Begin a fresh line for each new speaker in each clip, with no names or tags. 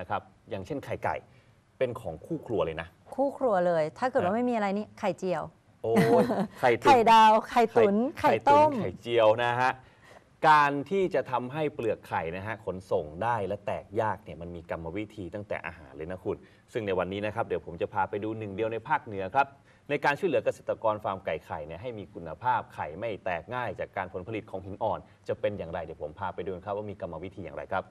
นะครับ อย่างเช่นไข่ไก่เป็นของคู่ครัวเลยนะ
คู่ครัวเลย ถ้าเกิด
ครั
ว่า
บ
ไม่มีอะไรนี่ไข่เจียว
โอ้ยไข่ตุ๋น
ไข่ดาว ไข่ตุ๋นไข่
ตุ๋
ต้
น
ม
ไข่เจียวนะฮะ การที่จะทำให้เปลือกไข่นะฮะขนส่งได้และแตกยากเนี่ยมันมีกรรมวิธีตั้งแต่อาหารเลยนะคุณ ซึ่งในวันนี้นะครับเดี๋ยวผมจะพาไปดูหนึ่งเดียวในภาคเหนือครับในการช่วยเหลือเกษตรกรฟาร์มไก่ไข่เนี่ยให้มีคุณภาพไข่ไม่แตกง่ายจากการผลผลิตของหินอ่อน จะเป็นอย่างไรเดี๋ยวผมพาไปดูครับว่ามีกรรมวิธีอย่างไรครับ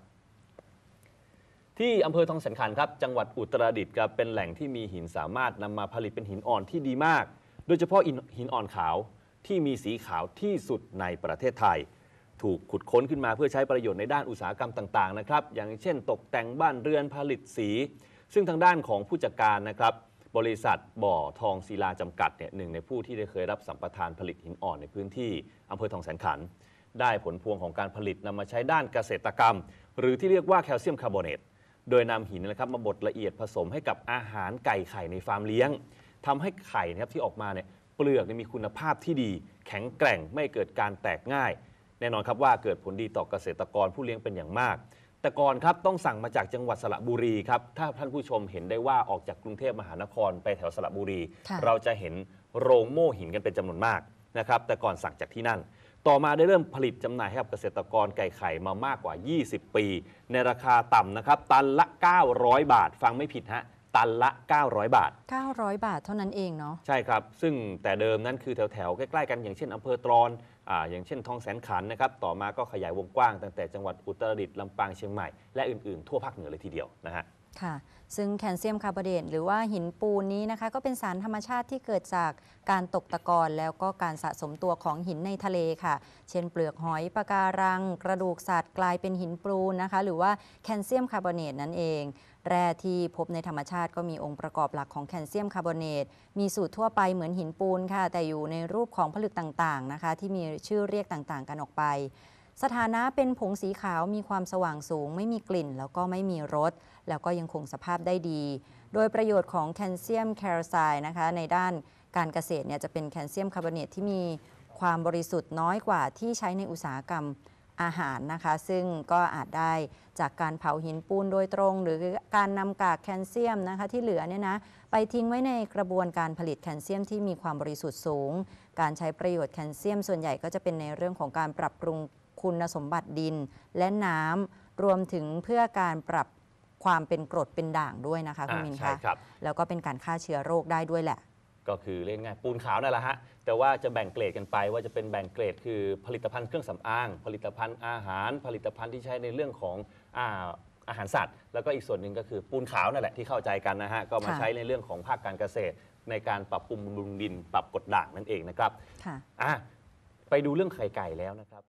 ที่อำเภอทองแสนขันครับจังหวัดอุตรดิตถ์ครับเป็นแหล่งที่มีหินสามารถนำมาผลิตเป็นหินอ่อนที่ดีมาก โดยเฉพาะหินหินอ่อนขาวที่มีสีขาวที่สุดในประเทศไทย ถูกขุดค้นขึ้นมาเพื่อใช้ประโยชน์ในด้านอุตสาหกรรมต่างๆนะครับอย่างเช่น ตกแต่งบ้านเรือนผลิตสี ซึ่งทางด้านของผู้จัดการนะครับบริษัทบ่อทองศิลาจำกัดเนี่ยหนึ่งในผู้ที่ได้เคยรับสัมปทานผลิตหินอ่อนในพื้นที่อำเภอทองแสนขันได้ผลพวงของการผลิตนำมาใช้ด้านเกษตรกรรม หรือที่เรียกว่าแคลเซียมคาร์บอเนต โดยนำหินนะครับมาบดละเอียดผสมให้กับอาหารไก่ไข่ในฟาร์มเลี้ยงทำให้ไข่นะครับที่ออกมาเนี่ยเปลือกเนี่ยมีคุณภาพที่ดี แข็งแกร่งไม่เกิดการแตกง่าย แน่นอนครับว่าเกิดผลดีต่อเกษตรกรผู้เลี้ยงเป็นอย่างมาก แต่ก่อนครับต้องสั่งมาจากจังหวัดสระบุรีครับถ้าท่านผู้ชมเห็นได้ว่าออกจากกรุงเทพมหานครไปแถวสระบุรี
ค่ะ
เราจะเห็นโรงโม่หินกันเป็นจำนวนมากนะครับแต่ก่อนสั่งจากที่นั่น ต่อมาได้เริ่มผลิตจำหน่ายให้กับเกษตรกรไก่ไข่มามากกว่า 20 ปี ในราคาต่ำนะครับ ตันละ 900 บาท ฟังไม่ผิดฮะ ตันละ 900 บาท
900 บาทเท่านั้นเองเนาะ
ใช่ครับ ซึ่งแต่เดิมนั้นคือแถวๆ ใกล้ๆ กันอย่างเช่นอำเภอตรอนอ่าอย่างเช่นทองแสนขันนะครับ ต่อมาก็ขยายวงกว้างตั้งแต่จังหวัดอุตรดิตถ์ลำปางเชียงใหม่ และอื่นๆ ทั่วภาคเหนือเลยทีเดียวนะฮะ
ค่ะ ซึ่งแคลเซียมคาร์บอเนตหรือว่าหินปูนนี้นะคะ ก็เป็นสารธรรมชาติที่เกิดจากการตกตะกอนแล้วก็การสะสมตัวของหินในทะเลค่ะ เช่นเปลือกหอยปะการัง กระดูกสัตว์กลายเป็นหินปูนนะคะ หรือว่าแคลเซียมคาร์บอเนตนั่นเอง แร่ที่พบในธรรมชาติก็มีองค์ประกอบหลักของแคลเซียมคาร์บอเนตมีสูตรทั่วไปเหมือนหินปูนค่ะ แต่อยู่ในรูปของผลึกต่างๆนะคะ ที่มีชื่อเรียกต่างๆ กันออกไป สถานะเป็นผงสีขาวมีความสว่างสูง ไม่มีกลิ่น แล้วก็ไม่มีรส แล้วก็ยังคงสภาพได้ดี โดยประโยชน์ของแคลเซียมแคลไซด์นะคะในด้านการเกษตรเนี่ยจะเป็นแคลเซียมคาร์บอเนตที่มีความบริสุทธิ์น้อยกว่าที่ใช้ในอุตสาหกรรมอาหารนะคะ ซึ่งก็อาจได้จากการเผาหินปูนโดยตรง หรือการนำกากแคลเซียมนะคะที่เหลือเนี่ยนะไปทิ้งไว้ในกระบวนการผลิตแคลเซียมที่มีความบริสุทธิ์สูง การใช้ประโยชน์แคลเซียมส่วนใหญ่ก็จะเป็นในเรื่องของการปรับปรุง คุณสมบัติดินและน้ำรวมถึงเพื่อการปรับความเป็นกรดเป็นด่างด้วยนะคะคุณ
อ่า
มิน
ใช่
คะ
ครับ
แล้วก็เป็นการฆ่าเชื้อโรคได้ด้วยแหละ
ก็คือเล่นง่ายปูนขาวนั่นแหละฮะ แต่ว่าจะแบ่งเกรดกันไปว่าจะเป็นแบ่งเกรดคือผลิตภัณฑ์เครื่องสำอาง ผลิตภัณฑ์อาหาร ผลิตภัณฑ์ที่ใช้ในเรื่องของอาอาหารสัตว์ แล้วก็อีกส่วนหนึ่งก็คือปูนขาวนั่นแหละที่เข้าใจกันนะฮะ ก็มา
ค่ะ
ใช้ในเรื่องของภาคการเกษตร ในการปรับปรุงบำรุงดิน ปรับกดด่างนั่นเองนะครับ
ค่ะ
อะไปดูเรื่องไข่ไก่แล้วนะครับ